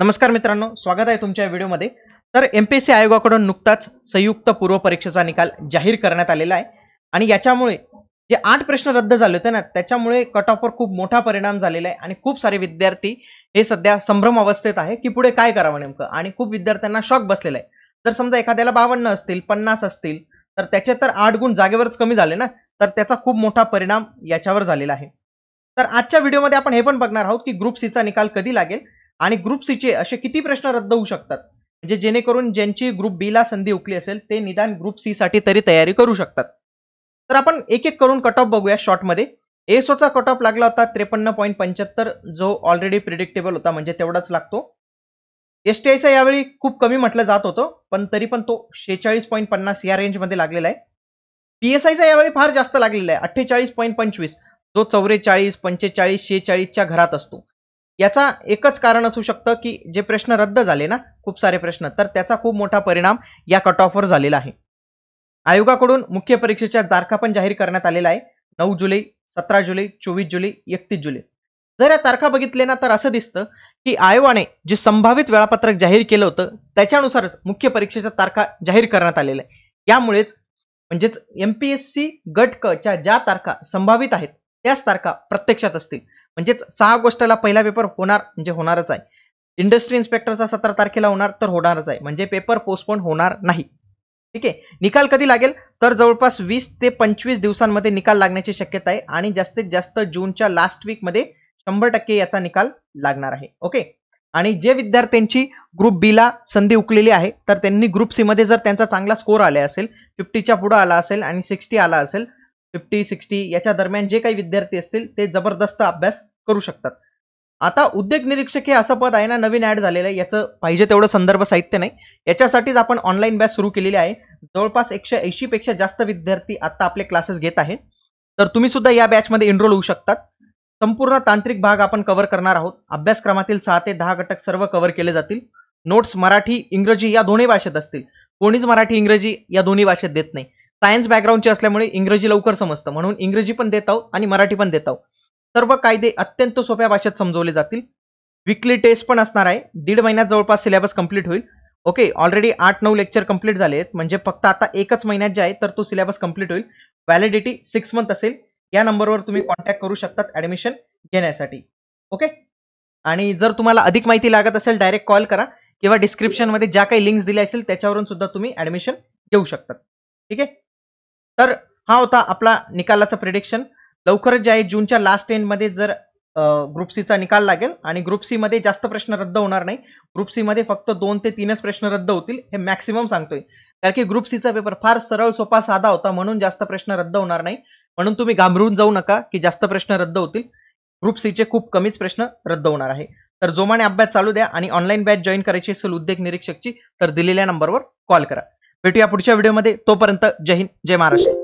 नमस्कार मित्रांनो स्वागत आहे तुमच्या व्हिडिओमध्ये. तर एम पी एस सी आयोगाकडून नुकताच संयुक्त पूर्व परीक्षेचा निकाल जाहीर करण्यात आलेला आहे. आणि याच्यामुळे जे आठ प्रश्न रद्द झाले होते ना त्याच्यामुळे कट ऑफवर खूप मोठा परिणाम झालेला आहे. आणि खूप सारे विद्यार्थी हे सध्या संभ्रम अवस्थेत आहे की पुढे काय करावं नेमकं. आणि खूप विद्यार्थ्यांना शॉक बसलेला आहे. जर समजा एखाद्याला बावन्न असतील पन्नास असतील तर त्याचे तर आठ गुण जागेवरच कमी झाले ना? तर त्याचा खूप मोठा परिणाम याच्यावर झालेला आहे. तर आजच्या व्हिडिओमध्ये आपण हे पण बघणार आहोत की ग्रुप सीचा निकाल कधी लागेल? आणि ग्रुप सीचे असे किती प्रश्न रद्द होऊ शकतात? म्हणजे जेणेकरून ज्यांची ग्रुप बी ला संधी उकली असेल ते निदान ग्रुप सी साठी तरी तयारी करू शकतात. तर आपण एक एक करून कट ऑफ बघूया शॉर्टमध्ये एसोचा कट ऑफ लागला होता त्रेपन्न पॉईंट पंच्याहत्तर जो ऑलरेडी प्रिडिक्टेबल होता म्हणजे तेवढाच लागतो. एस टी आयचा यावेळी खूप कमी म्हटलं जात होतं पण तरी पण तो शेहेचाळीस पॉईंट पन्नास या रेंजमध्ये लागलेला आहे. पी एस आयचा यावेळी फार जास्त लागलेला आहे अठ्ठेचाळीस पॉईंट पंचवीस जो चौवेचाळीस पंचेचाळीस शेहेचाळीसच्या घरात असतो. याचा एकच कारण असू शकतं की जे प्रश्न रद्द झाले ना खूप सारे प्रश्न तर त्याचा खूप मोठा परिणाम या कट ऑफवर झालेला आहे. आयोगाकडून मुख्य परीक्षेच्या तारखा पण जाहीर करण्यात आलेला आहे. नऊ जुलै सतरा जुलै चोवीस जुलै एकतीस जुलै. जर या तारखा बघितले ना तर असं दिसतं की आयोगाने जे संभावित वेळापत्रक जाहीर केलं होतं त्याच्यानुसारच मुख्य परीक्षेच्या तारखा जाहीर करण्यात आलेल्या आहे. यामुळेच म्हणजेच एम पी एस सी गट क च्या ज्या तारखा संभावित आहेत त्याच तारखा प्रत्यक्षात असतील. म्हणजेच सहा गोष्टीला पहिला पेपर होणार म्हणजे होणारच आहे. इंडस्ट्री इन्स्पेक्टरचा सतरा तारखेला होणार तर होणारच आहे. म्हणजे पेपर पोस्टपोन होणार नाही. ठीक आहे? निकाल कधी लागेल? तर जवळपास वीस ते पंचवीस दिवसांमध्ये निकाल लागण्याची शक्यता आहे आणि जास्तीत जास्त जूनच्या लास्ट वीकमध्ये शंभर टक्के याचा निकाल लागणार आहे. ओके? आणि जे विद्यार्थ्यांची ग्रुप बीला संधी उकलेली आहे तर त्यांनी ग्रुप सी मध्ये जर त्यांचा चांगला स्कोर आले असेल फिफ्टीच्या पुढं आला असेल आणि सिक्स्टी आला असेल फिफ्टी सिक्स्टी याच्या दरम्यान जे काही विद्यार्थी असतील ते जबरदस्त अभ्यास करू शकतात. आता उद्योग निरीक्षक हे असं पद आहे ना नवीन ऍड झालेलं आहे. याचं पाहिजे तेवढं संदर्भ साहित्य नाही. याच्यासाठीच आपण ऑनलाईन बॅच सुरू केलेली आहे. जवळपास एकशे ऐंशी पेक्षा जास्त विद्यार्थी आता आपले क्लासेस घेत आहेत. तर तुम्ही सुद्धा या बॅचमध्ये एनरोल होऊ शकतात. संपूर्ण तांत्रिक भाग आपण कव्हर करणार आहोत. अभ्यासक्रमातील सहा ते दहा घटक सर्व कव्हर केले जातील. नोट्स मराठी इंग्रजी या दोन्ही भाषेत असतील. कोणीच मराठी इंग्रजी या दोन्ही भाषेत देत नाही. सायन्स बॅकग्राऊंडचे असल्यामुळे इंग्रजी लवकर समजतं. म्हणून इंग्रजी पण देत आहोत आणि मराठी पण देत आहोत. सर्व कायदे अत्यंत सोप्या भाषेत समजवले जातील. विकली टेस्ट पण असणार आहे. दीड महिन्यात जवळपास सिलेबस कंप्लीट होईल. ओके ऑलरेडी आठ नऊ लेक्चर कंप्लीट झाले आहेत. म्हणजे फक्त आता एकच महिन्यात जे आहे तर तो सिलेबस कंप्लीट होईल. व्हॅलिडिटी सिक्स मंथ असेल. या नंबरवर तुम्ही कॉन्टॅक्ट करू शकतात ऍडमिशन घेण्यासाठी. ओके आणि जर तुम्हाला अधिक माहिती लागत असेल डायरेक्ट कॉल करा. किंवा डिस्क्रिप्शनमध्ये ज्या काही लिंक्स दिल्या असेल त्याच्यावरून सुद्धा तुम्ही ऍडमिशन घेऊ शकतात. ठीक आहे? तर हा होता आपला निकालाचं प्रिडिक्शन लवकरच जे आहे जूनच्या लास्ट एंडमध्ये जर ग्रुप सीचा निकाल लागेल आणि ग्रुप सी मध्ये जास्त प्रश्न रद्द होणार नाही ग्रुप सी मध्ये फक्त दोन ते तीनच प्रश्न रद्द होतील हे मॅक्सिमम सांगतोय. कारण की ग्रुप सीचा पेपर फार सरळ सोपा साधा होता म्हणून जास्त प्रश्न रद्द होणार नाही. म्हणून तुम्ही घाबरून जाऊ नका की जास्त प्रश्न रद्द होतील. ग्रुप सीचे खूप कमीच प्रश्न रद्द होणार आहे. तर जोमाने अभ्यास चालू द्या आणि ऑनलाईन बॅच जॉईन करायची असेल उद्योग निरीक्षकची तर दिलेल्या नंबरवर कॉल करा. भेटूया पुढच्या व्हिडिओमध्ये. तोपर्यंत जय हिंद जय महाराष्ट्र.